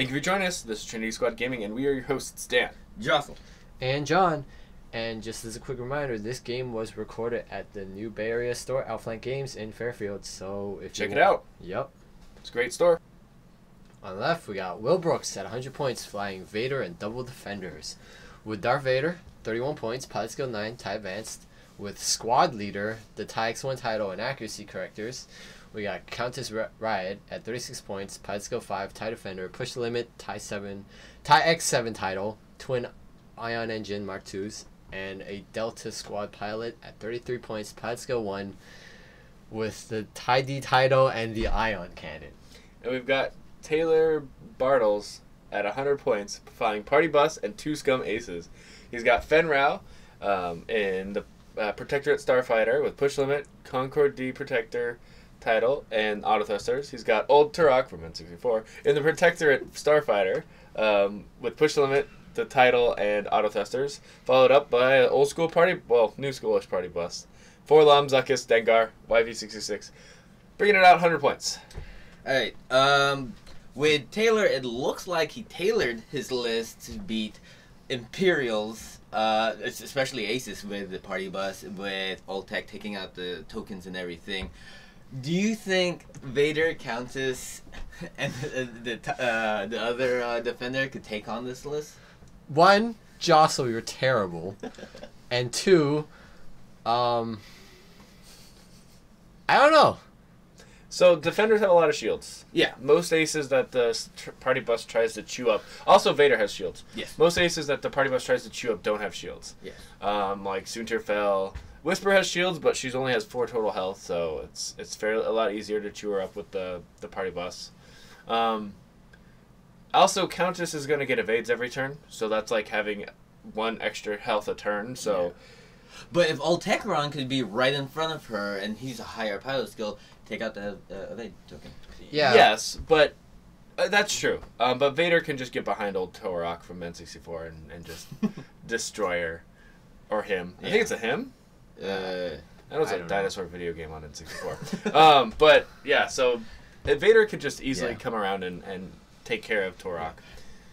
Thank you for joining us. This is Trinity Squad Gaming, and we are your hosts, Dan. Jocelyn. and John. And just as a quick reminder, this game was recorded at the new Bay Area store, Outflank Games in Fairfield. So if Check you it out. Yep. It's a great store. On the left, we got Will Brooks at 100 points, flying Vader and double defenders. With Darth Vader, 31 points, pilot skill 9, tie advanced. With Squad Leader, the tie X1 title and accuracy correctors. We got Countess Ri- Ryad at 36 points, pilot skill 5, tie defender, push limit, tie 7, tie X7 title, twin ion engine Mark IIs, and a Delta Squad pilot at 33 points, pilot skill 1, with the tie D title and the ion cannon. And we've got Taylor Bartles at 100 points, flying Party Bus and two Scum Aces. He's got Fenn Rau um, in the uh, Protectorate Starfighter with push limit, Concord Dawn Protector title, and auto thrusters. He's got Old Turok from N64 in the Protectorate Starfighter um, with push limit, the title, and auto thrusters, followed up by old school party, well, new schoolish party bus. 4-LOM, Zuckuss, Dengar, YV66. Bringing it out 100 points. All right. Um, with Taylor, it looks like he tailored his list to beat Imperials, uh, especially Aces with the party bus, with Ultec taking out the tokens and everything. Do you think Vader, Countess, and the the, uh, the other uh, defender could take on this list? one, Jostle, you're terrible, and two, um, I don't know. So defenders have a lot of shields. Yeah. Most aces that the party bus tries to chew up. Also, Vader has shields. Yes. Most aces that the party bus tries to chew up don't have shields. Yes. Um, like Soontir Fel. Whisper has shields, but she's only has four total health, so it's it's fair a lot easier to chew her up with the the party bus. Um, also, Countess is gonna get evades every turn, so that's like having one extra health a turn. So But if Ultecron could be right in front of her and he's a higher pilot skill, take out the uh, evade token. Yeah. yes, but uh, that's true. Um, but Vader can just get behind old Torok from N64 and, and just destroy her or him. I Yeah. think it's a him. Uh, That was I a don't know. dinosaur video game on N64. um, but yeah, so Vader could just easily Yeah. come around and, and take care of Torok.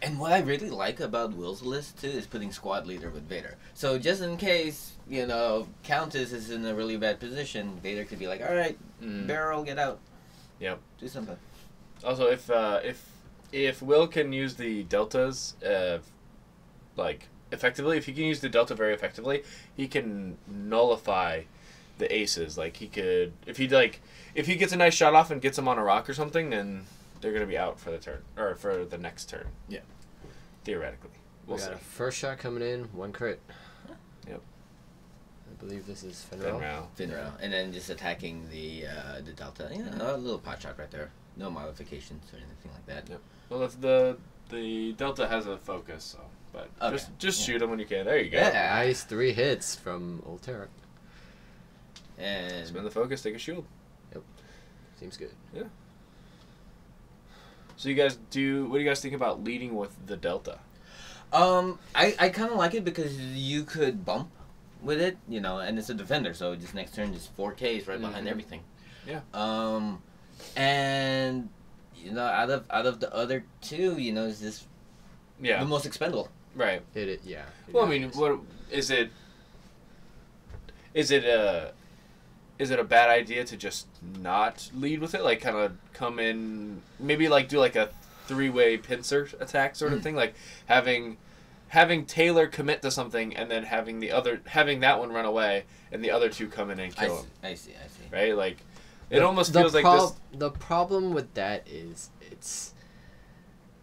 And what I really like about Will's list too is putting squad leader with Vader. So just in case, you know, Countess is in a really bad position, Vader could be like, All right, Mm. barrel, get out. Yep. Do something. Also, if uh, if if Will can use the deltas, uh, like effectively, if he can use the delta very effectively, he can nullify the aces. Like he could, if he like, if he gets a nice shot off and gets them on a rock or something, then they're gonna be out for the turn or for the next turn. Yeah. Theoretically, we'll we see. got a first shot coming in, one crit. Yep. I believe this is Ben Fenrir. Rao. And then just attacking the uh, the Delta. You know, a little pot shot right there. No modifications or anything like that. Yep. Well, if the the delta has a focus, so but Okay. just just Yeah. shoot him when you can. There you go. Yeah. Nice three hits from Tarek. And Spin the focus. Take a shield. Yep, seems good. Yeah. So you guys do. What do you guys think about leading with the delta? Um, I, I kind of like it because you could bump with it, you know, and it's a defender, so just next turn just four Ks right behind Mhm. everything. Yeah. Um, and you know, out of out of the other two, you know, is this Yeah. the most expendable? Right. Hit it, yeah. it Well, I mean, is. what is it? Is it a is it a bad idea to just not lead with it? Like, kind of come in, maybe like do like a three way pincer attack sort of thing, like having having Taylor commit to something and then having the other having that one run away and the other two come in and I kill see, him. I see, I see. Right? Like, it The- almost the feels like this. The problem with that is it's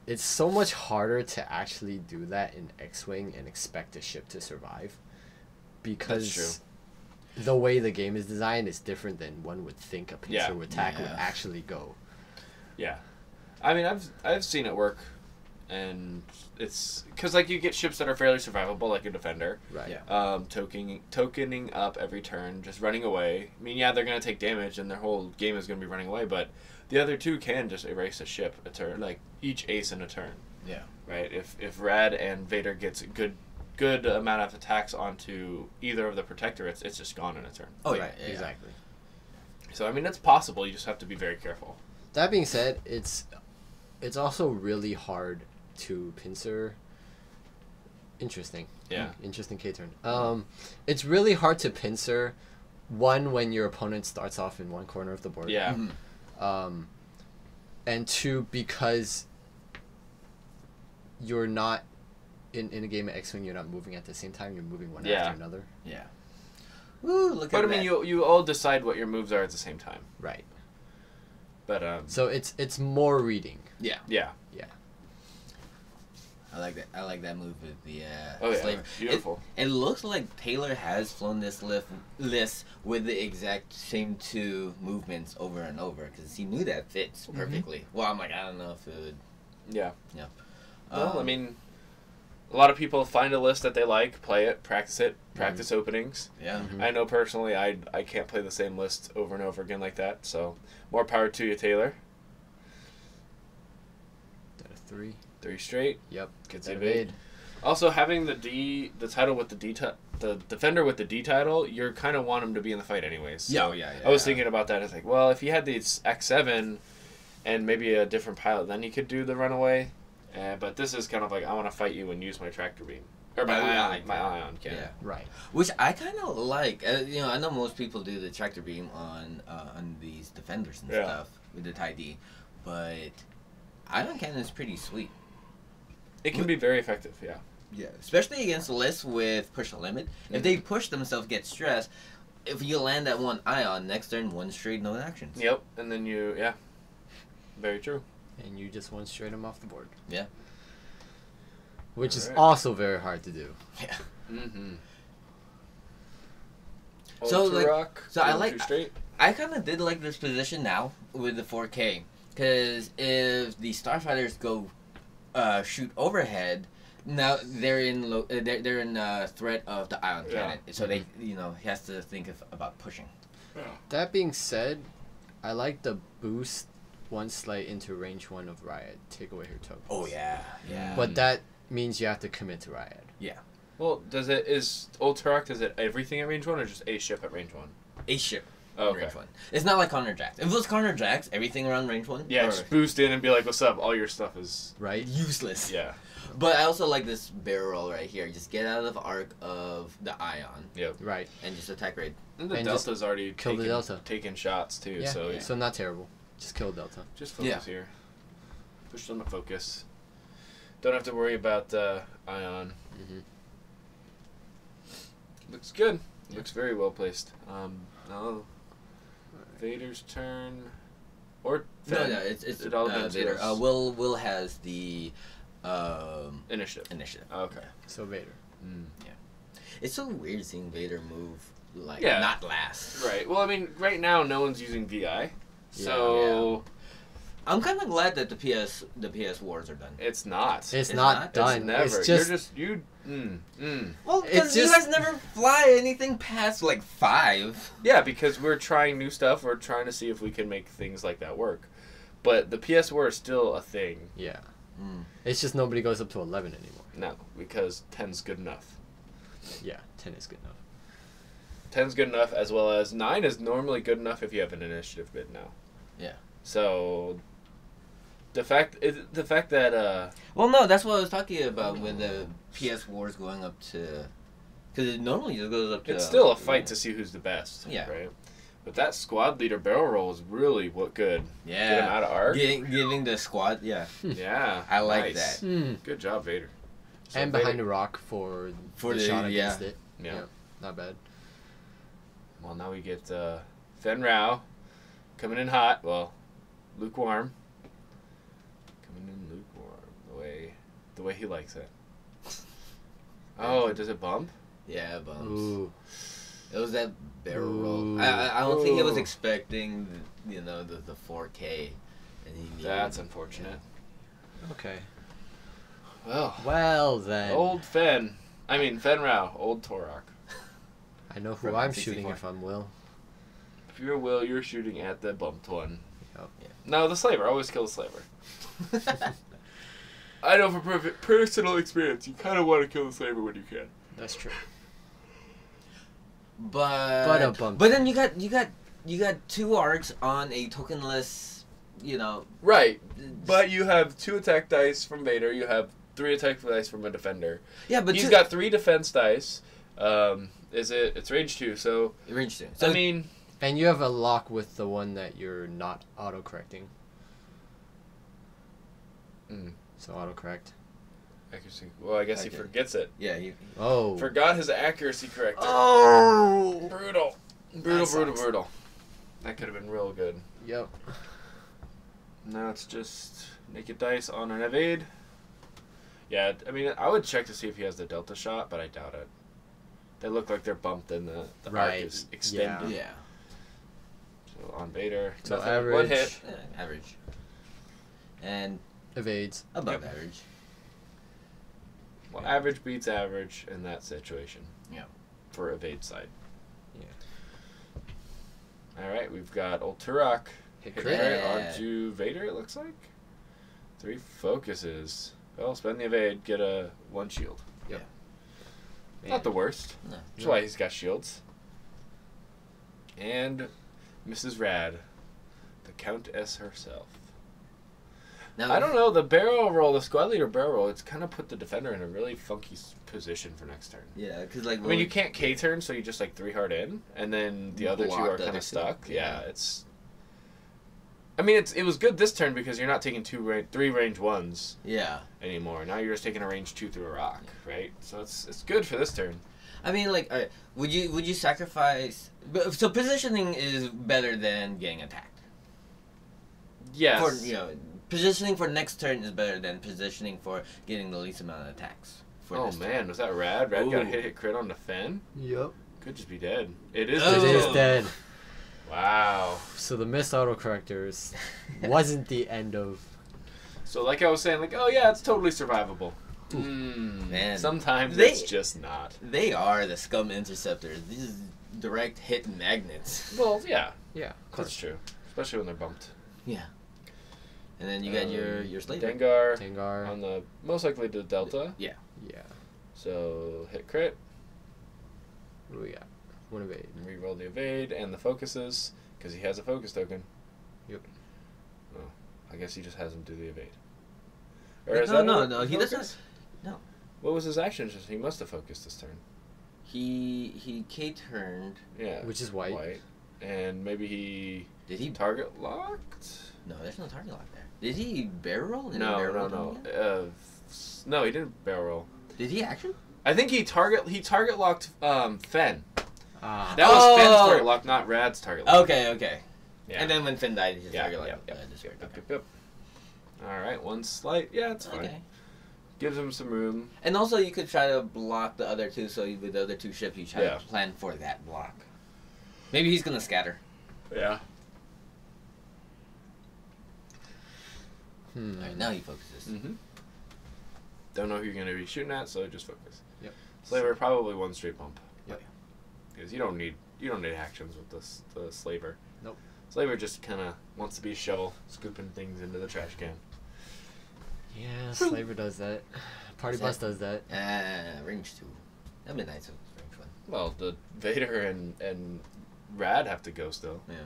it's so much harder to actually do that in X-wing and expect a ship to survive because true. the way the game is designed is different than one would think a pincer Yeah. attack would actually go. Yeah, I mean, I've I've seen it work, and it's because like you get ships that are fairly survivable, like a defender. Right. Yeah. um, tokening tokening up every turn, just running away. I mean, yeah, they're gonna take damage, and their whole game is gonna be running away. But the other two can just erase a ship a turn, like each ace in a turn, Yeah. right? If if Rad and Vader gets a good good amount of attacks onto either of the protectorates, it's just gone in a turn. Oh, right. yeah, yeah. Exactly. So I mean, it's possible. You just have to be very careful. That being said, it's it's also really hard to pincer. Interesting. Yeah. Interesting K turn. Um, it's really hard to pincer. One when your opponent starts off in one corner of the board. Yeah. Mhm. Um, and two because you're not in in a game of X Wing. You're not moving at the same time. You're moving one Yeah. after another. Yeah. Woo, look But at I mean, that. you you all decide what your moves are at the same time. Right. But um, So it's it's more reading. Yeah. Yeah. Yeah. I like that. I like that move with the uh, Oh yeah. slaver. Beautiful. It looks like Taylor has flown this list, list with the exact same two movements over and over because he knew that fits Mhm. perfectly. Well, I'm like, I don't know if it would. yeah. Yeah. Well, I Um, mean, a lot of people find a list that they like, play it, practice it, practice openings. yeah. Mhm. I know personally, I I can't play the same list over and over again like that. So more power to you, Taylor. That a three. Three straight. Yep. Gets That evade. evade. Also, having the D, the title with the D, the defender with the D title, you're kind of want him to be in the fight anyways. Yeah, So oh, yeah, yeah. I was thinking about that. It's like, well, if he had the X seven, and maybe a different pilot, then he could do the runaway. Uh, but this is kind of like I want to fight you and use my tractor beam or my yeah, ion, my ion cannon. Yeah. Right. Which I kind of like. Uh, you know, I know most people do the tractor beam on uh, on these defenders and Yeah. stuff with the tie D, but ion cannon is pretty sweet. It can be very effective. Yeah. Yeah, especially against lists with push a limit. If they push themselves, get stressed. If you land that one ion next turn, one straight, no actions. Yep. And then you, yeah. Very true. And you just one straight them off the board. Yeah. Which is Alright. also very hard to do. Yeah. Mm-hmm. So, like- rock. so I like- straight. I kind of did like this position now with the 4K, because if the starfighters go uh, shoot overhead, now they're in lo- uh, they're, they're in uh, threat of the ion Yeah. cannon. So they you know he has to think of, about pushing. That being said, I like the boost one slight into range one of Ryad. Take away her tokens. Oh yeah, yeah. But that means you have to commit to Ryad. Yeah. Well, does it is Old Turok? Is it everything at range one or just a ship at range one? a ship. Oh, okay. Range one. It's not like Connor Jax. If it was Connor Jax, everything around range one. Yeah, or- just boost in and be like, "What's up?" All your stuff is Right? useless. yeah. But I also like this barrel roll right here. Just get out of arc of the ion Yep. Right. and just attack raid. And the And Delta's already kill the taken, Delta. taking shots too. Yeah. So Yeah. So not terrible. Just kill Delta. just focus Yeah. here. Push them to focus. Don't have to worry about uh, Ion. Mm-hmm. Looks good. Yeah. Looks very well placed. Um, now Vader's turn, or No, Finn. no, it's it's It all uh, Vader. Uh, Will Will has the um, initiative. initiative. Okay. So Vader. Mm. yeah. It's so weird seeing Vader move like Yeah. not last. Right. Well, I mean, right now no one's using VI, so I'm kind of glad that the PS the PS wars are done. it's not. It's, It's not, not? Done. It's never. It's just You're just you. Mm, mm. Well, because you guys never fly anything past like five. Yeah, because we're trying new stuff. We're trying to see if we can make things like that work. But the PS War is still a thing. yeah. Mm. It's just nobody goes up to eleven anymore. No, because 10's good enough. Yeah, ten is good enough. 10's good enough, as well as 9 is normally good enough if you have an initiative bid now. Yeah. So, the fact it, the fact that uh Well, no, that's what I was talking about with the PS wars going up to. Because it normally just goes up to. it's still a fight to see who's the best. Yeah. Right. But that squad leader barrel roll is really what good. Get him Yeah. out of arc. Giving, giving the squad, yeah. Yeah. I like nice. that. Hmm. Good job, Vader. So and Vader- behind the rock for For the, the- shot yeah. against it. Yeah. Yeah. Not bad. Well, now we get uh, Fenn Rau coming in hot. Well, lukewarm. Coming in lukewarm. The way, the way he likes it. Oh, does it bump? Yeah, bums. Ooh. It was that barrel Ooh. roll. I, I, I don't think he was expecting, you know, the, the 4K. And he That's unfortunate. Okay. Well, Well then. old Fenn. I mean Fenn Rau, old Torok. I know who From I'm 64. shooting if I'm Will. If you're Will, you're shooting at the bumped one. Yep. Yeah. No, the slaver. Always kill the slaver. I know from personal experience, you kind of want to kill the slaver when you can. That's true. But But a but then you got you got you got two arcs on a tokenless you know. Right, but you have two attack dice from Vader. You have three attack dice from a defender. yeah, but He's two- got three defense dice. Um, is it? It's range two. So range two. So I mean, And you have a lock with the one that you're not auto correcting. Mm. So autocorrect. accuracy. Well, I guess he Okay. forgets it. yeah, you. Oh. Forgot his accuracy corrector. Oh. Brutal. Brutal, That brutal, sucks. brutal. That could have been real good. Yep. Now it's just naked dice on an evade. Yeah, I mean, I would check to see if he has the delta shot, but I doubt it. They look like they're bumped and the, the arc is extended. Yeah. So on Vader, So nothing, average. one hit. yeah, average. And Evades. above Yep. average. Well, Yeah. average beats average in that situation. Yeah. For evade side. Yeah. All right, we've got old Turok. Hit Hit crit. crit Yeah. onto Vader. It looks like three focuses. Well, spend the evade, get a one shield. Yeah. Not the worst. No. That's why he's got shields. And Mrs. Rad, the Countess herself. Now, I don't know the barrel roll, the squad leader barrel roll. It's kind of put the defender in a really funky position for next turn. Yeah, because like I mean, you can't K turn, so you just like three hard in, and then the other two are kind of stuck. Yeah. Yeah. it's. I mean, it's it was good this turn because you're not taking two ra- three range ones Yeah, anymore. Now you're just taking a range two through a rock, right? So it's it's good for this turn. I mean, like, alright, would you would you sacrifice? So positioning is better than getting attacked. Yes. For you know, positioning for next turn is better than positioning for getting the least amount of attacks. For oh man, turn. was that rad? Rad got a hit hit crit on the Fen. Yep. Could just be dead. It is. Oh. It dead. is dead. Wow. So the missed auto autocorrectors wasn't the end of. So like I was saying, like oh yeah, it's totally survivable. Mm, Man. sometimes They- it's just not. They are the scum interceptors. These direct hit magnets. Well, yeah, Yeah. Of that's true. Especially when they're bumped. And then you got your Um, your slaver. Dengar Tengar. on the most likely the Delta. yeah. Yeah. So hit crit, What do we got? One evade. reroll the evade and the focuses because he has a focus token. Yep. Oh, I guess he just has him do the evade. No, no, a no, he focus? doesn't- no. What was his action? Just he must have focused this turn. He he K turned. Yeah. Which is white. White. And maybe he Did he? target locked. No, there's no target lock there. Did he barrel roll? Did he No, barrel no, roll no. Uh, no, he didn't barrel roll. Did he action? I think he target he target locked um Fenn. Ah. That was Fenn's Oh. target lock, not Rad's target lock. Okay, okay. Yeah. And then when Finn died, his Yeah, target lock yeah, uh, yeah. disappeared. Yep, Okay. yep, yep. All right, one slight. Yeah, it's fine. Okay. Gives him some room. And also, you could try to block the other two. So with the other two ships, you try Yeah. to plan for that block. Maybe he's gonna scatter. Yeah. Hmm. Alright, now he focuses. Mm-hmm. Don't know who you're gonna be shooting at, so just focus. Yep. Slaver probably one straight bump. Yep. Because you don't need you don't need actions with this the slaver. Nope. Slaver just kind of wants to be a shovel, scooping things into the trash can. Yeah, Slaver does that. Party What's Bus does that. Uh, range two. That'd be nice. if Range one. Well, the Vader and and Rad have to go still, Yeah.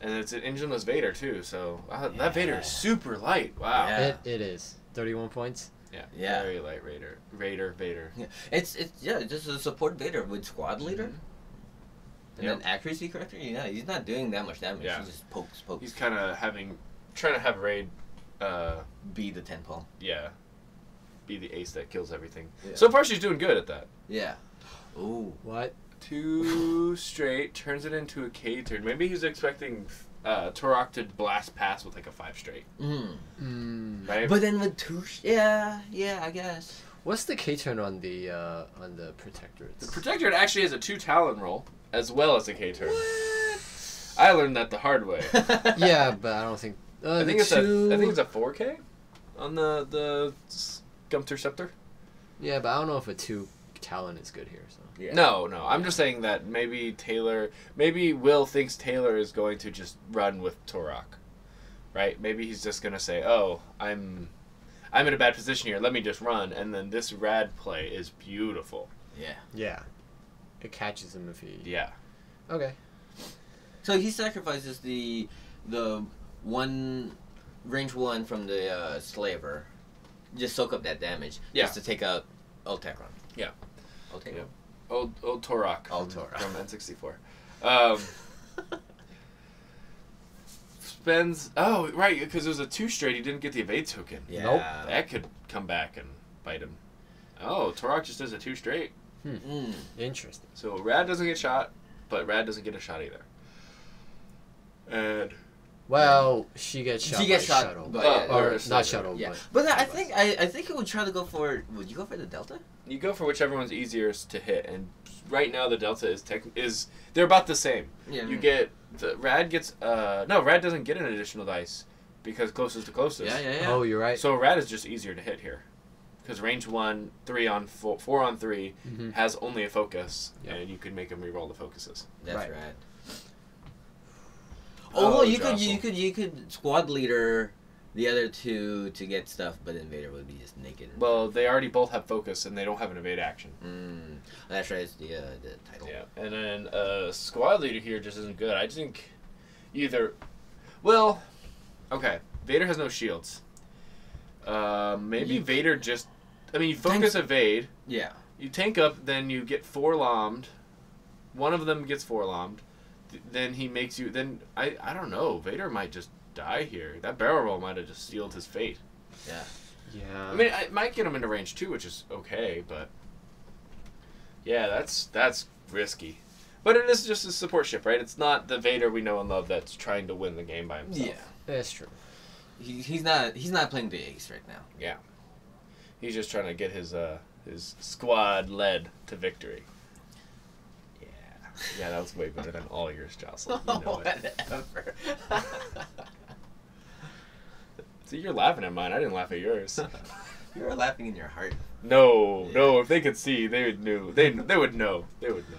And it's an engineless Vader too. So uh, Yeah. that Vader is super light. Wow. Yeah. It, it is. 31 points. Yeah. Yeah. Very light Raider. Raider Vader. Yeah. It's it's yeah, just a support Vader with squad leader. Mhm. And Yep. then accuracy corrector, yeah, he's not doing that much damage. Yeah. He just pokes, pokes. He's kind of having trying to have Raid. Uh, be the ten pole. yeah. Be the ace that kills everything. Yeah. So far, she's doing good at that. Yeah. Ooh. What? Two straight turns it into a K turn. Maybe he's expecting uh, Turok to blast past with like a five straight, Mm. Mm. right? But then with two, sh- yeah, yeah, I guess. What's the K turn on the uh, on the protectorate? the? Protectorate actually has a two talon roll as well as a K turn. I learned that the hard way. yeah, but I don't think. Uh, I think it's two... a I think it's a four K on the the Scumterceptor. Yeah, but I don't know if a two Talon is good here. So. Yeah. No, no. I'm just saying that maybe Taylor, maybe Will thinks Taylor is going to just run with Torok, right? Maybe he's just gonna say, "Oh, I'm, I'm in a bad position here. Let me just run." And then this rad play is beautiful. Yeah. Yeah. It catches him if he. Yeah. Okay. So he sacrifices the the one range one from the uh, slaver. Just soak up that damage. Yeah. Just to take out Ultecron. Yeah. Ultecron. Yeah. Old old Torok. Old from- Torok. from N64. Um, spends. Oh, right, because it was a two straight. He didn't get the evade token. Yeah. Nope. That could come back and bite him. Oh, Torok just does a two straight. Mm. Interesting. So Rad doesn't get shot, but Rad doesn't get a shot either. And Well, she gets shot. She gets by shot, shuttle. but- Oh, yeah, or or not Slaver. shuttle, Yeah, but but I think I, I think it would try to go for. Would you go for the Delta? You go for whichever one's easiest to hit. And right now the Delta is tech is they're about the same. Yeah. You get the Rad gets uh no Rad doesn't get an additional dice because closest to closest. Yeah, yeah, yeah. Oh, you're right. So Rad is just easier to hit here, because range one, three on four, four on three Mhm. has only a focus, Yeah. and you can make him reroll the focuses. That's Right. right. Oh, Oh, you could you could you could squad leader the other two to get stuff, but Invader would be just naked. Well, they already both have focus, and they don't have an evade action. Mm, that's right. It's the uh, the title. Yeah, and then uh, squad leader here just isn't good. I think either, well, okay, Vader has no shields. Uh, maybe You- Vader just, I mean, you focus evade, Yeah. you tank up, then you get four lommed. One of them gets four lommed. Th- Then he makes you. Then I I don't know. Vader might just die here. That barrel roll might have just sealed his fate. Yeah. yeah. I mean, it might get him into range two, which is okay, but yeah, that's that's risky. But it is just a support ship, right? It's not the Vader we know and love that's trying to win the game by himself. Yeah. that's true. He, he's not he's not playing the ace right now. Yeah, he's just trying to get his uh his squad led to victory. Yeah, yeah, that was way better than all yours, Jocelyn. You know it. Whatever. See, you're laughing at mine. I didn't laugh at yours. you were laughing in your heart. No, no. If they could see, they would knew. They they would know. They would know.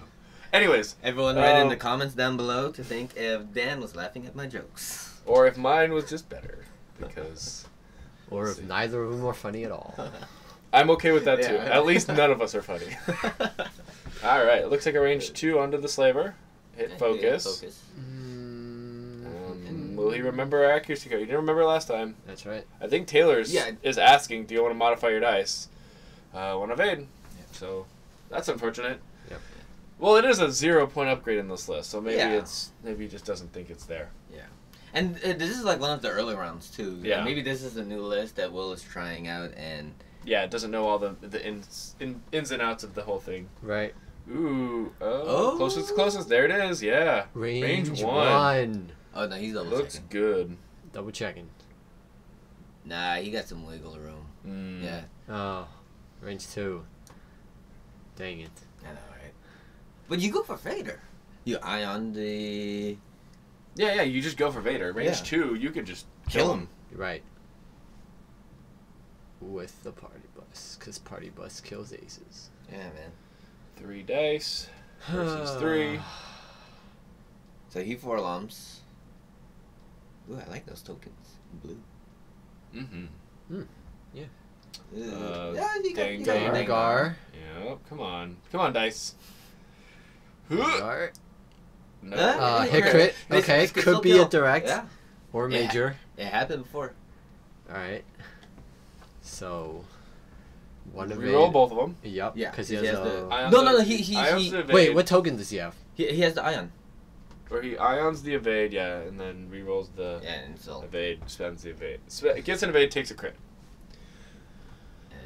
Anyways, Everyone write in Um, the comments down below to think if Dan was laughing at my jokes. or if mine was just better, because Or if See. neither of them are funny at all. I'm okay with that too. Yeah. At least none of us are funny. All right, it looks like a range two onto the slaver. Hit focus. Focus. Mm, Um, will he remember our accuracy code? He didn't remember last time. that's right. I think Taylor's Yeah. is asking, "Do you want to modify your dice?" Uh, want to evade. So that's unfortunate. Yep. Well, it is a zero point upgrade in this list, so maybe Yeah. it's maybe he just doesn't think it's there. Yeah. And uh, this is like one of the early rounds too. Yeah. Maybe this is a new list that Will is trying out, and Yeah, it doesn't know all the the ins, in, ins and outs of the whole thing. Right. Ooh, oh, Oh. closest, closest. There it is. Yeah, Range, Range one. one. Oh no, he's double looks checking. good. Double checking. Nah, he got some wiggle room. Mm. Yeah, Oh, range two. Dang it. I know, right? But you go for Vader. You ion the Yeah, yeah. You just go for Vader. Range Yeah. two, you could just kill him. You're right. With the party bus, because party bus kills aces. Yeah, man. Three dice versus three. So he four lumps. Ooh, I like those tokens. Blue. Mm-hmm. Uh, Uh, yeah, you got, you got Dengar. your Dengar. Yep. Come on, come on, dice. Huh. Dengar. No. Huh? Uh, Yeah, hit crit. Okay, this could could be kill. a direct Yeah, or major. it happened before. Alright. So, one of Reroll both of them. Yep. Yeah, Because he he has, has the- a. No, no, no, he- he- he- Wait, what token does he have? He, he has the ion. Or he ions the evade, yeah, and then rerolls the Yeah, and so evade, spends the evade. Spe- gets an evade, takes a crit.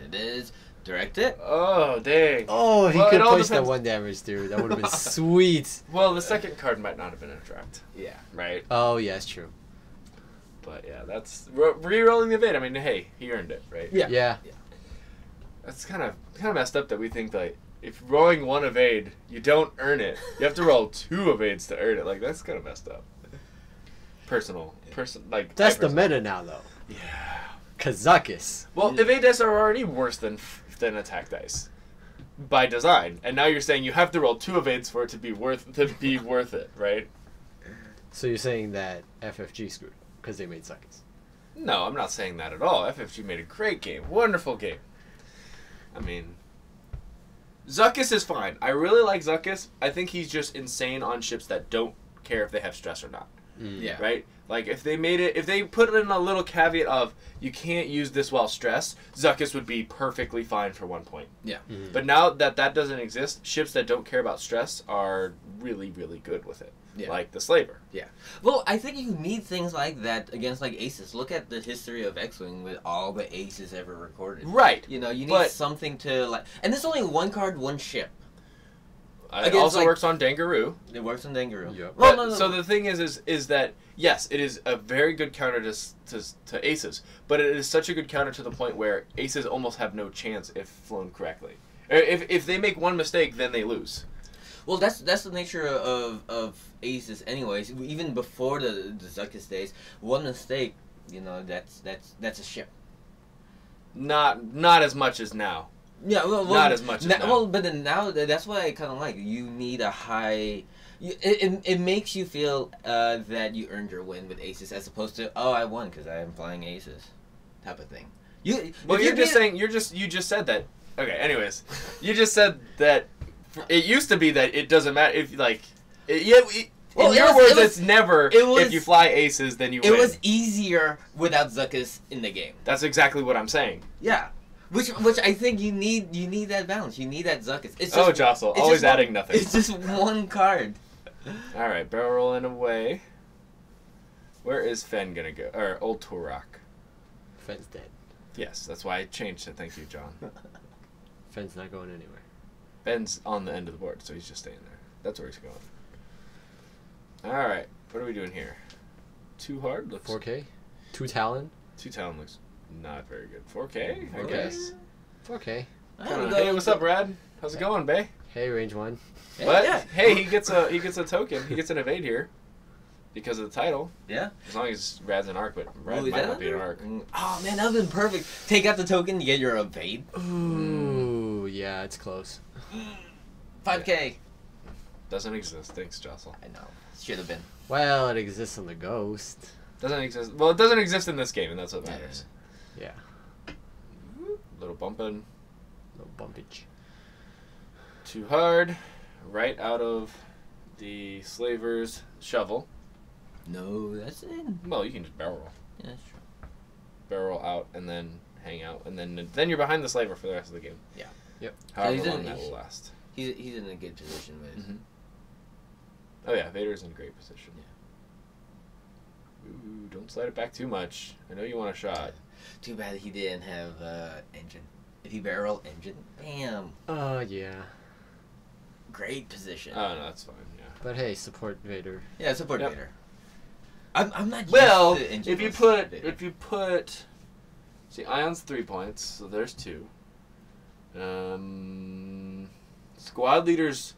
It is. Direct it? Oh dang. Oh, he Well, could all place that one damage, dude. That would have been sweet. Well, the second card might not have been a direct, Yeah. right? Oh, yeah, it's true. But yeah, that's re- re-rolling the evade. I mean, hey, he earned it, right? Yeah. Yeah. That's kind of kind of messed up that we think that if rolling one evade, you don't earn it. You have to roll two evades to earn it. Like that's kind of messed up. Personal, person, like That's the personally- meta now, though. Yeah. Kazakis. Well, evade dice are already worse than than attack dice by design, and now you're saying you have to roll two evades for it to be worth to be worth it, right? So you're saying that FFG screwed because they made Zuckuss. No, I'm not saying that at all. FFG made a great game, wonderful game. I mean, Zuckuss is fine. I really like Zuckuss. I think he's just insane on ships that don't care if they have stress or not. Mm. Yeah. right? Like if they made it, if they put in a little caveat of you can't use this while stressed, Zuckuss would be perfectly fine for one point. Mhm. But now that that doesn't exist, ships that don't care about stress are really, really good with it. Yeah. Like the Slaver. Yeah. Well, I think you need things like that against like aces. Look at the history of X-wing with all the aces ever recorded. Right. You know, you need But- something to like, and there's only one card, one ship. It Against, also like- works on Dangaroo. It works on Dangaroo. Yep. Well, But- no, no, So the thing is, is is that yes, it is a very good counter to, to to aces, but it is such a good counter to the point where aces almost have no chance if flown correctly. If, if they make one mistake, then they lose. Well, that's that's the nature of of aces, anyways. Even before the the Zuckuss days, one mistake, you know, that's that's that's a ship. Not not as much as now. Yeah, well, well Not as much as now. Well, but then now that's what I kind of like. You need a high. You, it, it, it makes you feel uh, that you earned your win with aces, as opposed to oh I won because I am flying aces, type of thing. You Well, you're you just saying you're just you just said that. Okay. Anyways, you just said that it used to be that it doesn't matter if like it, yeah. It, Well, in it your was- words, it was- it's never it was- if you fly aces, then you It win. was easier without Zuckuss in the game. That's exactly what I'm saying. Yeah, which which I think you need you need that balance. You need that Zuckuss. It's oh, just, oh, Jostle, it's always just one- adding nothing. It's just one card. All right, barrel rolling away. Where is Fen gonna go? Or Old Turok? Fenn's dead. Yes, that's why I changed it. Thank you, John. Fenn's not going anywhere. Ben's on the end of the board, so he's just staying there. That's where he's going. All right, what are we doing here? Too hard looks. 4K, two Talon, Two Talon looks not very good. 4K, I 4K. guess. 4K. I Kinda- hey, what's up, Brad? How's it going, Bay? Hey, range one. Yeah, But yeah. hey, he gets a he gets a token. He gets an evade here because of the title. Yeah. As long as Rad's an arc, but Rad Oh, is might not be an under- arc. Mm. Oh man, that would've been perfect. Take out the token, you get your evade. Ooh, yeah, it's close. Five K. Doesn't exist. Thanks, Jostle. I know. Should have been. Well, it exists on the Ghost. Doesn't exist. Well, it doesn't exist in this game, and that's what Yeah. matters. Yeah, Little bumping little bumpage. too hard, right out of the slaver's shovel. No, that's it. Well, you can just barrel roll. Yeah, that's true. barrel out and then hang out, and then then you're behind the slaver for the rest of the game. Yeah. Yep. However he's in- long that will last. He's he's in a good position with. Mhm. Oh yeah, Vader's in a great position. Ooh, don't slide it back too much. I know you want a shot. Too bad he didn't have uh, engine. If he barrel engine, bam, Uh, yeah. great position. Oh no, that's fine. Yeah. But hey, support Vader. yeah, support Yep. Vader. I'm, I'm not. used Well, to engine if you put Vader. if you put, see, Ion's three points, so there's two. Um, squad leaders,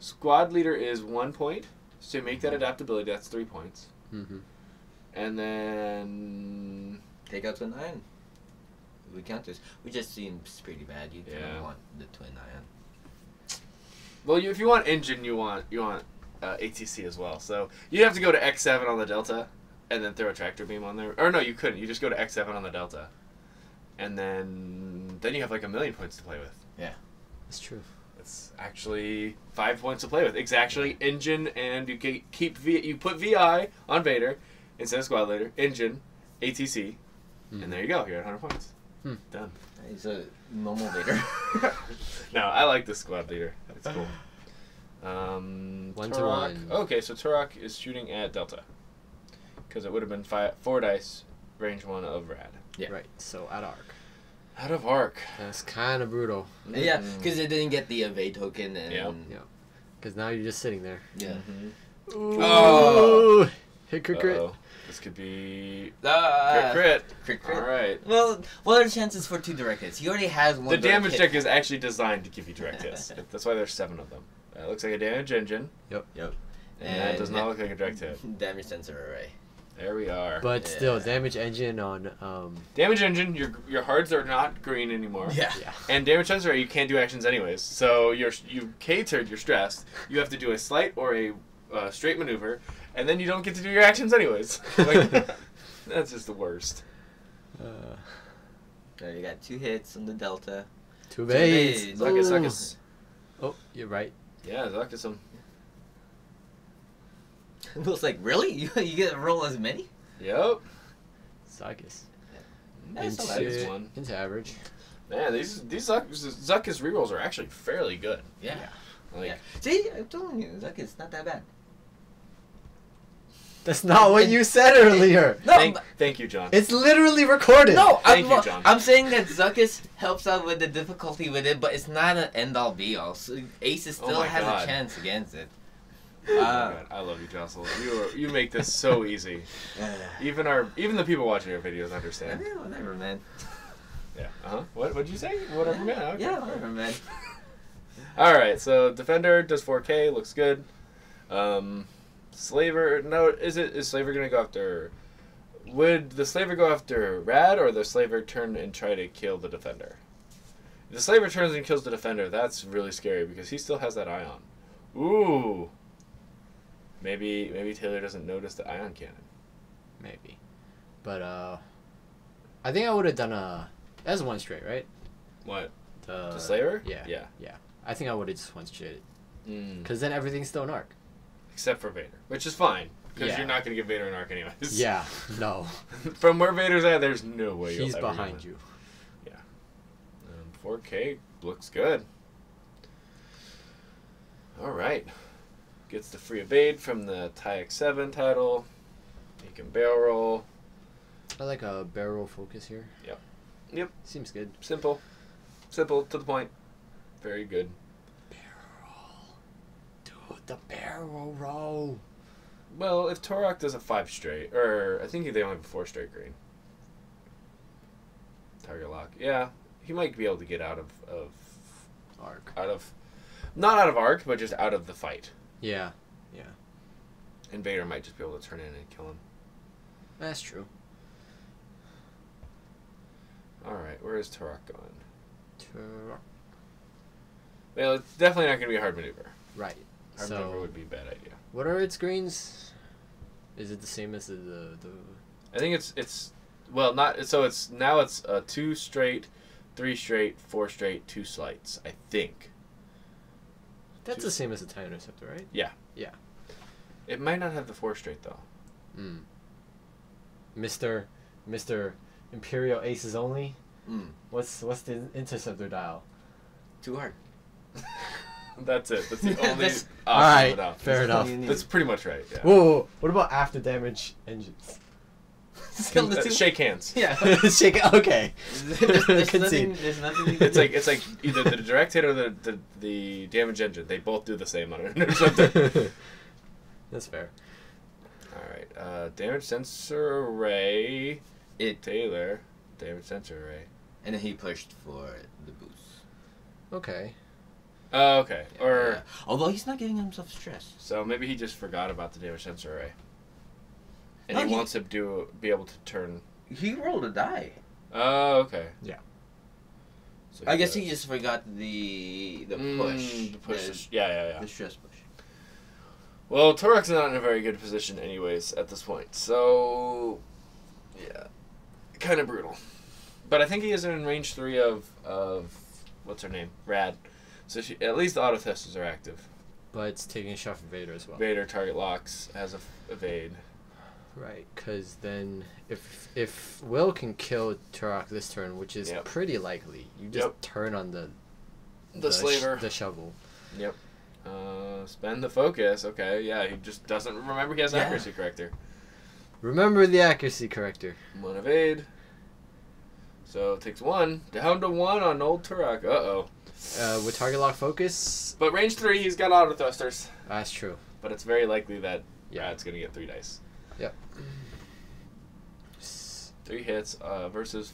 squad leader is one point. So make that adaptability. That's three points. Mm-hmm. And then take out twin ion. We count this. We just seems pretty bad. You Yeah. of want the twin ion. Well, you, if you want engine, you want you want uh, ATC as well. So you have to go to X seven on the Delta, and then throw a tractor beam on there. Or no, you couldn't. You just go to X seven on the Delta, and then then you have like a million points to play with. Yeah, that's true. It's actually five points to play with. It's actually engine, and you ke- keep v, you put VI on Vader instead of squad leader. Engine, ATC, Mhm. and there you go. You're at 100 points. Hmm. Done. He's a normal Vader. no, I like the squad leader. It's cool. Um, One to one. Okay, so Turok is shooting at Delta. Because it would have been five, four dice, range one of Rad. Yeah. Right. So at arc. Out of arc. That's kind of brutal. yeah, Mm. because it didn't get the evade token and Yeah. Yeah. Because now you're just sitting there. yeah. Mhm. Ooh. Oh. Hit crit crit. Uh-oh. This could be Ah, crit crit. crit, crit. All right. Well, what are the chances for two direct hits? He already has one. The damage hit. deck is actually designed to give you direct hits. That's why there's seven of them. Uh, it looks like a damage engine, Yep. Yep. And, that does not look like a direct hit. Damage sensor array. There we are. But still, damage engine on um damage engine, your your hards are not green anymore. Yeah. yeah. And damage sensor, you can't do actions anyways. So you're you catered, you're stressed. You have to do a slight or a uh, straight maneuver, and then you don't get to do your actions anyways. Like, that's just the worst. Uh, So you got two hits on the delta. two evades. bays. Zuckuss, Ooh. Zuckuss. Oh, you're right. Yeah, Zuckuss him. Will's like, really? You, you get to roll as many? Yep. Zuckuss. That's Into- not one. into average. Man, these these Zuck, Zuckuss rerolls are actually fairly good. Yeah. Like, yeah. See, I'm telling you, Zuck is not that bad. That's not what you said earlier. No, thank, thank you, John. It's literally recorded. No, Thank I'm, you, John. I'm saying that Zuckuss helps out with the difficulty with it, but it's not an end all be all. So Aces Oh still my has God. a chance against it. Uh, I love you, Jocelyn. You are, you make this so easy. Even our even the people watching our videos understand. yeah, whatever, man. Yeah. Uh huh. What would you say? Whatever, man. Okay. Yeah, whatever, man. All right. So defender does 4K. Looks good. Um, slaver. No, is it is slaver gonna go after? Would the slaver go after Rad or the slaver turn and try to kill the defender? If the slaver turns and kills the defender, that's really scary because he still has that ion. Ooh. Maybe maybe Taylor doesn't notice the ion cannon. Maybe. But uh I think I would have done a that's one straight, right? What? The, The slaver? Yeah. Yeah. Yeah. I think I would have just one straight. Mm. Because then everything's still an arc. Except for Vader, which is fine because Yeah. you're not gonna give Vader an arc anyways. Yeah. No. From where Vader's at, there's no way He's get behind you. Um, 4K looks good. All right, gets the free evade from the TIE X7 title. He can barrel roll. I like a barrel focus here. Yep. Yep. Seems good. Simple, simple to the point. Very good. Barrel. Dude, the barrel roll. Well, if Torok does a five straight, or I think they only have a four straight green. Target lock. Yeah, he might be able to get out of, of Arc. out of, not out of arc, but just out of the fight. Yeah. And Vader might just be able to turn in and kill him. That's true. All right, where is Turok going? Turok. Well, it's definitely not going to be a hard maneuver. Right. Hard So- maneuver would be a bad idea. What are its greens? Is it the same as the the, the I think it's it's well not so it's now it's uh, two straight, three straight, four straight, two slights. I think That's Two- the same as the time interceptor, right? Yeah. Yeah. It might not have the four straight though. Mm. Mister Mister Imperial Aces only. Mm, What's what's the interceptor dial? too hard. That's it. That's the only That's- option All right, fair enough. That's pretty much right. Yeah. Whoa, whoa, whoa, what about after damage engines? Still the Uh, shake hands. Yeah. Shake. Okay. there's, there's nothing, there's nothing you can It's like it's like either the direct hit or the, the, the damage engine. They both do the same on an interceptor. That's fair. All right. Uh, damage sensor array. It- Taylor. Damage sensor array. And then he pushed for the boost. Okay. Oh, okay. Or Yeah. Although he's not giving himself stress. so maybe he just forgot about the damage sensor array, and No, he, he- wants to do be able to turn. He rolled a die. Oh, okay. Yeah. So I guess does- he just forgot the the Mm, push. the push. The, is- yeah, yeah, yeah. the stress push. Well, Torak's not in a very good position, anyways, at this point. So, yeah, kind of brutal. But I think he is in range three of of what's her name, Rad. So she, at least the auto thrusters are active. But it's taking a shot from Vader as well. Vader target locks has a f- evade. Right, because then if if Will can kill Turok this turn, which is Yep. pretty likely, you just Yep. turn on the The sh- slaver. the shovel. Yep. Uh, spend the focus. Okay, yeah, he just doesn't remember he has Yeah. accuracy corrector. Remember the accuracy corrector. One of aid. So it takes one down to one on old Turok. Uh oh. Uh, with target lock focus, But range three, he's got auto thrusters. that's true. But it's very likely that Yeah. it's gonna get three dice. S- Three hits uh, versus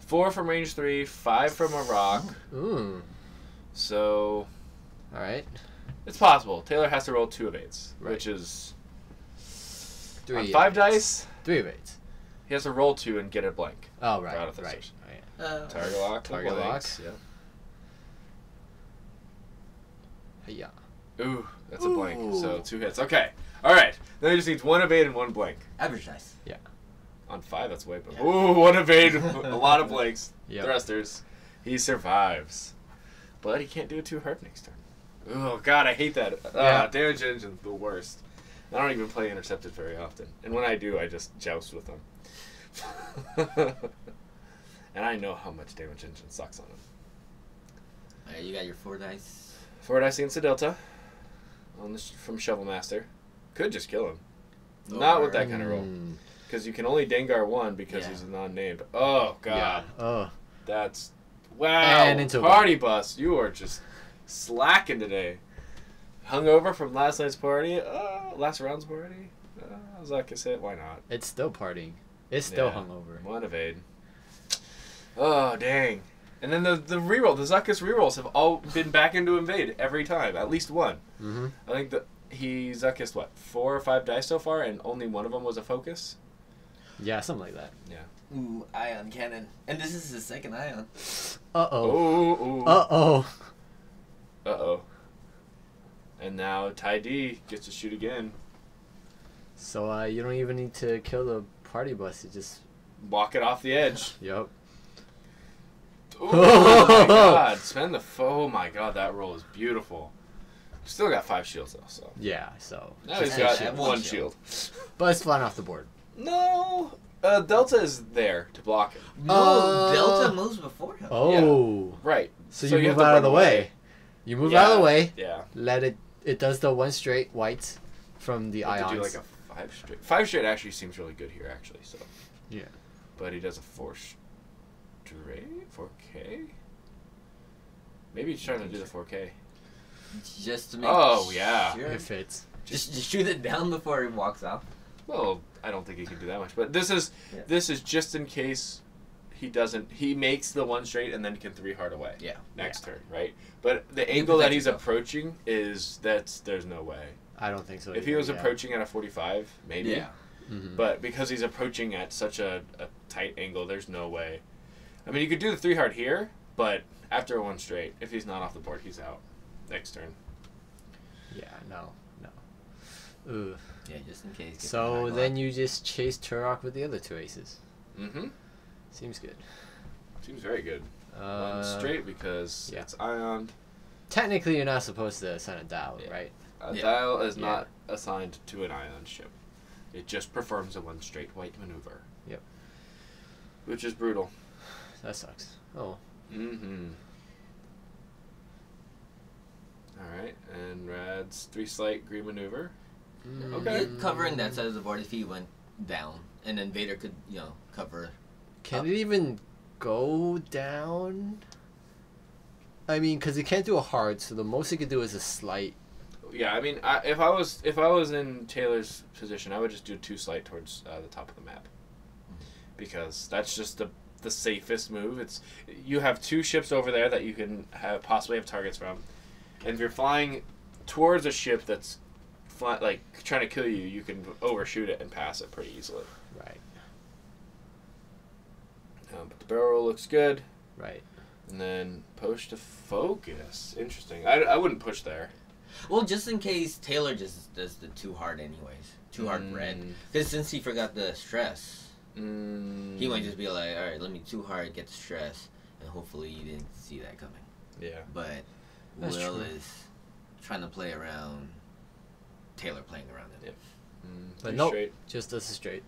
four from range three, five from a rock. Ooh. So All right. it's possible. Taylor has to roll two evades, Right. which is Three. on five dice. Three evades. He has to roll two and get a blank. Oh right. Out of Right. thrusters. right. Uh, Target lock. Target blanks. lock. Yeah. Yeah. Ooh, that's a blank. So two hits. Okay. All right. Then he just needs one evade and one blank. Average dice. Yeah. On five, that's way better. Yeah. Ooh, one evade, a lot of blanks. Yeah. Thrusters. He survives. But he can't do it too hard next turn. Oh, God, I hate that. Yeah. Ah, damage engine, the worst. I don't even play intercepted very often, and when I do, I just joust with them. and I know how much damage engine sucks on them. Alright, you got your four dice. Four dice against the Delta, on the sh- from Shovel Master, could just kill him. Not with that kind of roll, Mm, because you can only Dengar one because Yeah. he's non-named. Oh God, Yeah. Oh. that's wow. And into a party bus, you are just slacking today. Hungover from last night's party, uh, last round's party. Uh, Zuckuss hit. Why not? It's still partying. It's still Yeah. hungover. One evade. Oh dang! And then the the reroll, the Zuckuss rerolls have all been back into invade every time, at least one. Mm-hmm. I think that he Zuckuss what four or five dice so far, and only one of them was a focus. Yeah, something like that. Yeah. Ooh, ion cannon. And this is his second ion. Uh oh. Oh, Uh oh. uh oh. And now Ty D gets to shoot again. So uh, you don't even need to kill the party bus. You just Walk it off the edge. yep. Ooh, oh my god! Spend the oh my god, that roll is beautiful. Still got five shields though, so Yeah. So now he's got shield. one, One shield. shield. but it's flying off the board. No, uh, Delta is there to block him. No, Uh, Delta moves before him. Oh. Right. So, So you you move out of the run way. You move out of the way. Yeah. Let it. It does the one straight white from the You have ions. to do like a five straight. Five straight actually seems really good here, actually. So. Yeah. But he does a four straight, four K. Maybe he's trying to do the four K. Just to make Oh, yeah. sure. It fits. Just, just shoot it down before he walks off. Well, I don't think he can do that much, but this is Yeah. this is just in case he doesn't. He makes the one straight and then can three hard away. Yeah. Next turn, right? But the angle that he's yourself. approaching is that's there's no way. I don't think so. If he was yeah. approaching at a 45, maybe. Yeah. Mhm. But because he's approaching at such a, a tight angle, there's no way. I mean, you could do the three hard here, but after a one straight, if he's not off the board, he's out. Next turn. Yeah. No. No. Ooh. Yeah, just in case. So then you just chase Teroch with the other two aces. Mm-hmm. Seems good. Seems very good. Uh, one straight because yeah. it's ioned. Technically, you're not supposed to assign a dial, Yeah. right? A Yeah. dial is Yeah. not assigned to an ion ship. It just performs a one straight white maneuver. Yep. Which is brutal. That sucks. Oh. Mm-hmm. Alright, and Ryad's three slight green maneuver. Okay. You're covering that side of the board if he went down, and then Vader could, you know, cover. Can up. it even go down? I mean, because it can't do a hard, so the most it could do is a slight. Yeah, I mean, I, if I was if I was in Taylor's position, I would just do two slight towards uh, the top of the map, because that's just the the safest move. It's you have two ships over there that you can have possibly have targets from, and if you're flying towards a ship that's fly, like trying to kill you, you can overshoot it and pass it pretty easily. Right. Um, but the barrel roll looks good, Right. and then push to focus. Interesting. I, I wouldn't push there. Well, just in case Taylor just does the too hard anyways, too hard red. Mm, Because since he forgot the stress, mm, he might just be like, all right, let me too hard get the stress, and hopefully you didn't see that coming. Yeah. But That's Will true. is trying to play around. Taylor playing around it. Mm, But nope. straight. Just does a straight.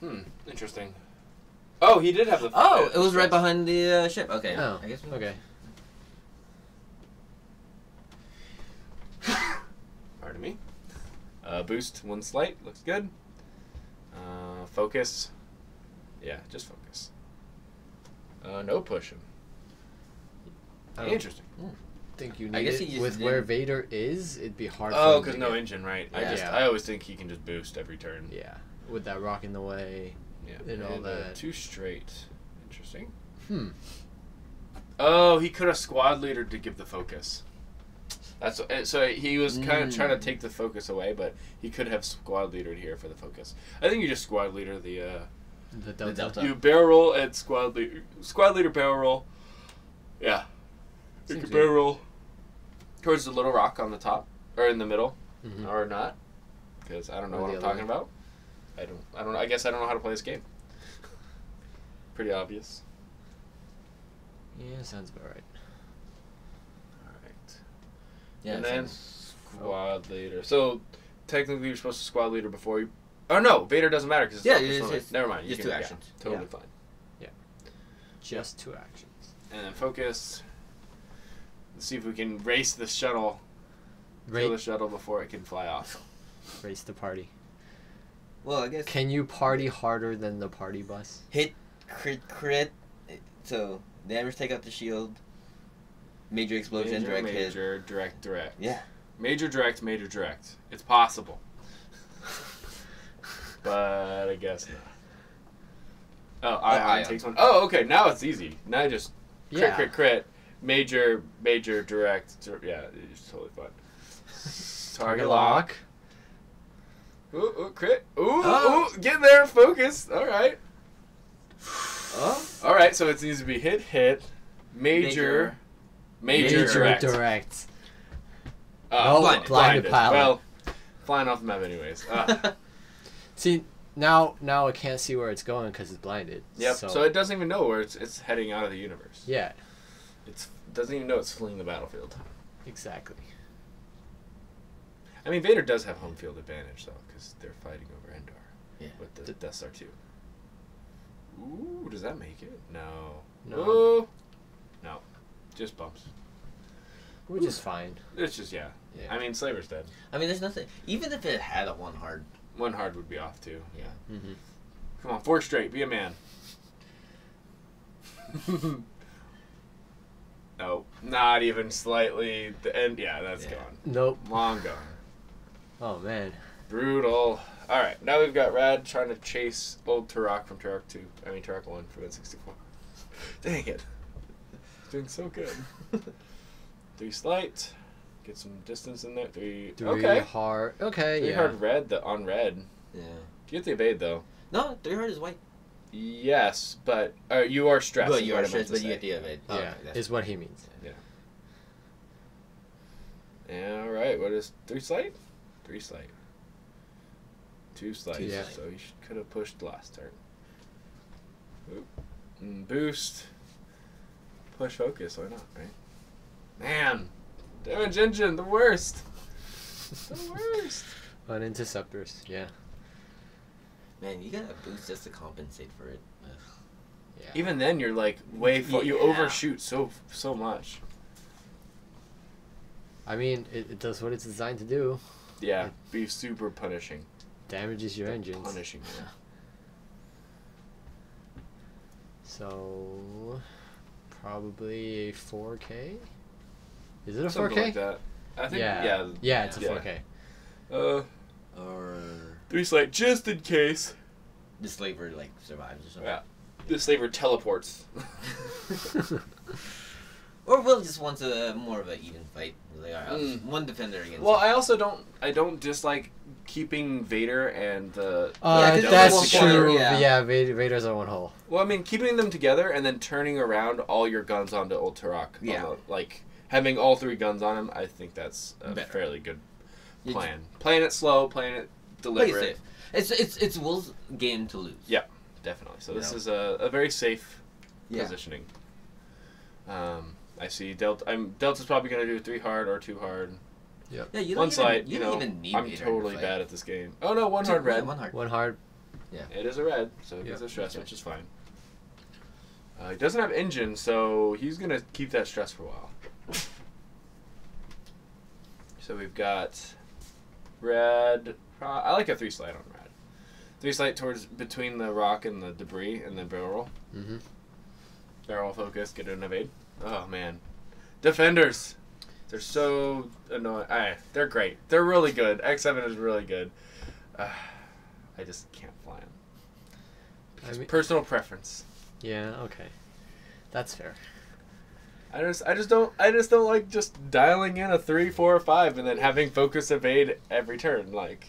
Hmm. Interesting. Oh, he did have the. Oh, it was right behind the uh, ship. Okay. Oh, I guess. we- okay. Pardon me. Uh, boost one slight looks good. Uh, focus. Yeah, just focus. Uh, no pushing. I don't Interesting. Think you I guess it. he just With where didn't- Vader is, it'd be hard. Oh, for because him no to engine, right? I Yeah. just Yeah. I always think he can just boost every turn. Yeah. With that rock in the way. Yeah. And all uh, that. Two straight. Interesting. Hmm. Oh, he could have squad leader to give the focus. That's uh, so he was kind of trying to take the focus away, but he could have squad leadered here for the focus. I think you just squad leader the uh, The Delta. Delta. you barrel roll and squad leader squad leader barrel roll. Yeah, you can good. barrel roll towards the little rock on the top or in the middle Mhm. or not, because I don't know Or what I'm talking way. about. I don't. I don't. I guess I don't know how to play this game. Pretty obvious. Yeah, sounds about right. All right. Yeah. and then squad leader. So technically you're supposed to squad leader before you. Oh no, Vader doesn't matter because Yeah, yeah, it's- it's never mind. You just two yeah, actions. totally Yeah. fine. Yeah. Just two actions. And then focus. Let's see if we can race the shuttle, kill the shuttle before it can fly off. race the party. Well, I guess Can you party harder than the party bus? hit crit crit. So damage take out the shield. Major explosion, major, direct hit. major, direct, direct. Yeah. Major, direct, major, direct. It's possible. but I guess not. Oh, I, I- I takes one. Oh, okay. Now it's easy. Now I just crit, Yeah. crit, crit. Major, major, direct. yeah, it's totally fine. Target lock. Ooh, ooh, crit. Ooh, Oh. ooh, get there, focus. All right. Oh. All right, so it needs to be hit, hit, major, major, Major direct. direct. Uh, Oh, blinded. blinded pilot. Well, flying off the map anyways. Uh, See, now now I can't see where it's going because it's blinded. yep. So, So, it doesn't even know where it's it's heading out of the universe. yeah, It's doesn't even know it's fleeing the battlefield. exactly. I mean, Vader does have home field advantage though, because they're fighting over Endor. Yeah. With the Death Star two. Ooh, does that make it? No. No. Ooh. No. Just bumps. Which is fine. It's just yeah. Yeah. I mean, Slaver's dead. I mean, there's nothing. Even if it had a one hard. One hard would be off too. Yeah. Mm-hmm. Come on, four straight. Be a man. no, not even slightly. The end. Yeah, that's Yeah. gone. Nope. Long gone. Oh man. Brutal. All right, now we've got Ryad trying to chase old Teroch from Turok Two. I mean Turok One from N64. Dang it. Doing so good. Three slight. Get some distance in there. Three. Three okay. hard. Okay. Three yeah. hard red. The on red. Yeah. You get the evade though. No, three hard is white. Yes, but uh, you are stressed. But you are stressed, but you get the evade. Yeah, Okay, is what he means. Yeah. All right, what is three slight? Three slight. Two slight. Yeah. So you should, could have pushed last turn. Oop. Mm, boost. Push focus. Why not? Right. Man, damage engine the worst. the worst. On interceptors. Yeah. Man, you gotta boost just to compensate for it. Ugh. Yeah. Even then, you're like way far. You overshoot so so much. I mean, it, it does what it's designed to do. Yeah, be super punishing. Damages your engines. Punishing. Yeah. So probably a 4K. Is it a Something 4K? like that. I think. yeah. Yeah. Yeah, it's a Yeah. 4K. Uh, Or three slight just in case. the slaver like survives or something. Yeah. The slaver teleports. Or Will just wants a more of an even fight. Like, all right, Mm. one defender against. Well, I also don't. I don't dislike keeping Vader and the. Uh, 'cause that's one corner, true. yeah. Yeah, Vader, Vader's on one hole. Well, I mean, keeping them together and then turning around all your guns onto Old Teroch. on Yeah. the- like having all three guns on him, I think that's a Better. fairly good plan. Playing it slow, playing it Play safe. It's it's it's Will's game to lose. Yeah. Definitely. So this Yeah. is a, a very safe Yeah. positioning. Um, I see Delta. I'm Delta's probably gonna do three hard or two hard. Yeah, you don't One even, slight. You, You, don't know, even need I'm Vader to totally bad at this game. Oh no, one Two- hard red. One hard. One hard. Yeah. It is a red, so it Yeah, gets a stress, okay. which is fine. Uh, he doesn't have engine, so he's gonna keep that stress for a while. So we've got red. Uh, I like a three slide on Ryad. Three slide towards between the rock and the debris, and then barrel roll. Mm-hmm. Barrel focus, get an evade. Oh man, defenders. They're so annoying. I, they're great. They're really good. X seven is really good. Uh, I just can't fly them. I mean, Personal preference. yeah. Okay. That's fair. I just I just don't I just don't like just dialing in a three, four, or five and then having focus evade every turn. Like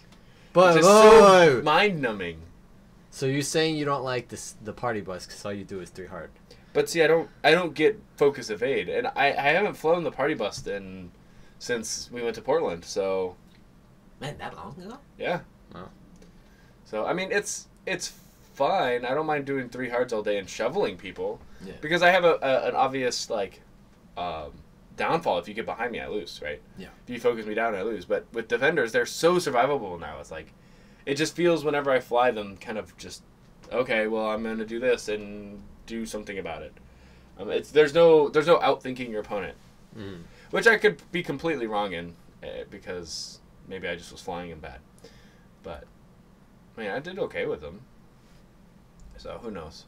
But it's so mind numbing. So you're saying you don't like this the party bus because all you do is three hard. But see, I don't I don't get focus evade, and I I haven't flown the party bus in since we went to Portland. So Man, that long ago? yeah. Wow. So I mean, it's it's fine. I don't mind doing three hards all day and shoveling people Yeah. because I have a, a an obvious like um, downfall. If you get behind me, I lose, right? Yeah. If you focus me down, I lose. But with defenders, they're so survivable now. It's like, it just feels whenever I fly them, kind of just, okay, well, I'm gonna do this and do something about it. Um, it's there's no there's no outthinking your opponent, Mm. which I could be completely wrong in, uh, because maybe I just was flying him bad. But, I mean, I did okay with them. So who knows?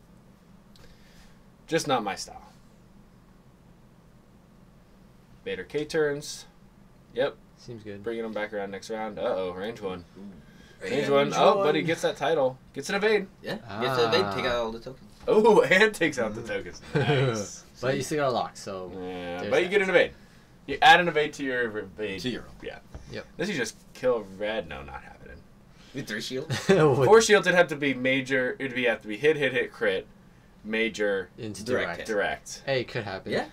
Just not my style. Vader K turns. Yep, Seems good. bringing him back around next round. Uh oh, range one. Range, Range one. Oh, but he gets that title. Gets an evade. Yeah. Yes, uh, they take Ah. out all the tokens. Oh, and takes out the tokens. Nice. But you still got a lock, so yeah, There's but you get an evade. You add an evade to your evade. Zero. Yeah. Yep. This you just kill red. No, not happening. With three shields. Four shields. It'd have to be major. It'd be have to be hit, hit, hit, crit, major, into Direct direct. hit. direct. Hey, could happen. Yeah.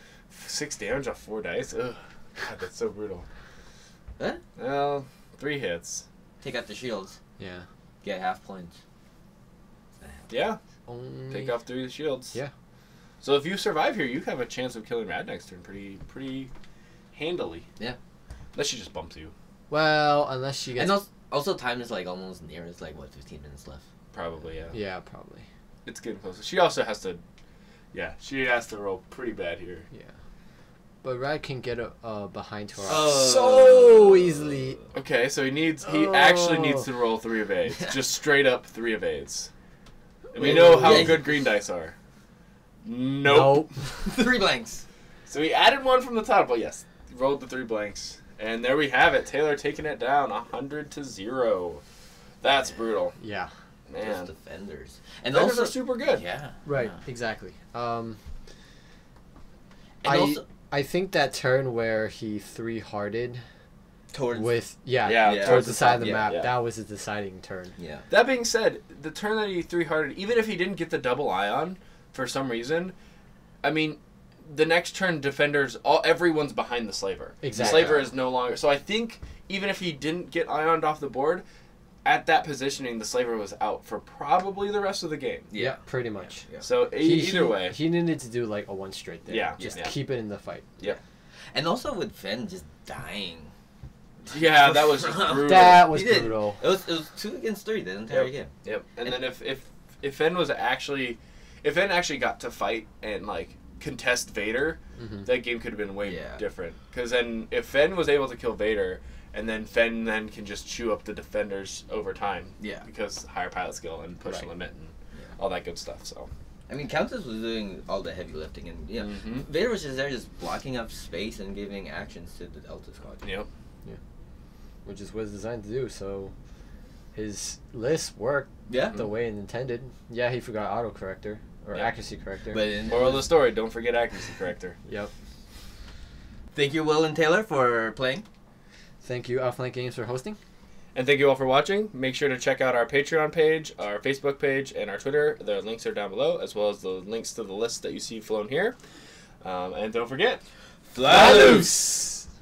Six damage off four dice. Ugh. God, that's so brutal. Huh? Well, three hits. Take out the shields. Yeah. Get half points. Yeah. Only. Take off three shields. Yeah. So if you survive here, you have a chance of killing Ryad next turn pretty pretty handily. Yeah. Unless she just bumps you. Well, unless she gets. And also, also, time is like almost near. It's like what, 15 minutes left. Probably, yeah. yeah, probably. It's getting close. She also has to Yeah, she has to roll pretty bad here. Yeah. But Ryad can get a, uh, behind her Oh. so easily. Okay, so he needs he actually Oh. needs to roll three evades. just straight up three evades. And we know how yeah. good green dice are. Nope. Three blanks. So he added one from the top, but yes, rolled the three blanks. And there we have it. Taylor taking it down, hundred to zero. That's brutal, Yeah. Just man. defenders. And Defenders also, are super good. yeah. Right. yeah. Exactly. Um, And I also, I think that turn where he three hearted towards. with yeah, Yeah, Yeah. towards the side of the Yeah, map yeah. that was a deciding turn. yeah. That being said, the turn that he three hearted, even if he didn't get the double ion for some reason, I mean, the next turn defenders all everyone's behind the slaver. Exactly. The slaver is no longer. So I think even if he didn't get ioned off the board, at that positioning, the slaver was out for probably the rest of the game. Yeah. pretty much. Yeah. So e- He- either he- way, he needed to do like a one straight there. Yeah, just yeah. keep it in the fight. Yeah, and also with Fenn just dying. yeah, that was brutal. That was He did. brutal. It was it was two against three the entire Yep. game. Yep. And then if if if Fenn was actually, if Fenn actually got to fight and like contest Vader, hmm that game could have been way Yeah. different. Because then if Fenn was able to kill Vader, and then Fenn then can just chew up the defenders over time. Yeah. Because higher pilot skill and push Right. limit and Yeah. all that good stuff. So. I mean, Countess was doing all the heavy lifting, and yeah, Mhm. Vader was just there, just blocking up space and giving actions to the Delta Squad. Yep. Yeah. Which is what it's designed to do. So his list worked Yeah, the way it intended. Yeah, he forgot autocorrector or Yeah. accuracy corrector. but in, Moral of the story: Don't forget accuracy corrector. yep. thank you, Will and Taylor, for playing. Thank you, Outflank Games, for hosting. And thank you all for watching. Make sure to check out our Patreon page, our Facebook page, and our Twitter. The links are down below, as well as the links to the list that you see flown here. Um, and don't forget, Fly loose!